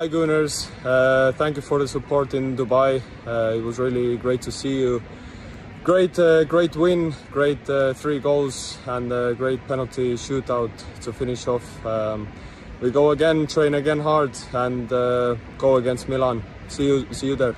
Hi Gunners, uh, thank you for the support in Dubai. Uh, it was really great to see you. Great, uh, great win, great uh, three goals and a great penalty shootout to finish off. Um, we go again, train again hard, and uh, go against Milan. See you, see you there.